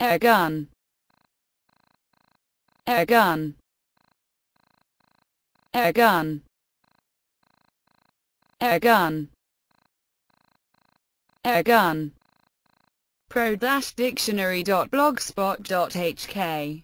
airgun airgun airgun airgun airgun pro-dictionary.blogspot.hk